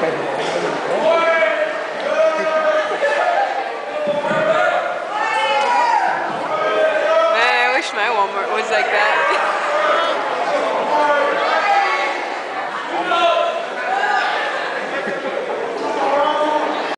Man, I wish my Walmart was like that.